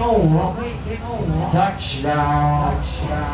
Touchdown. Touchdown.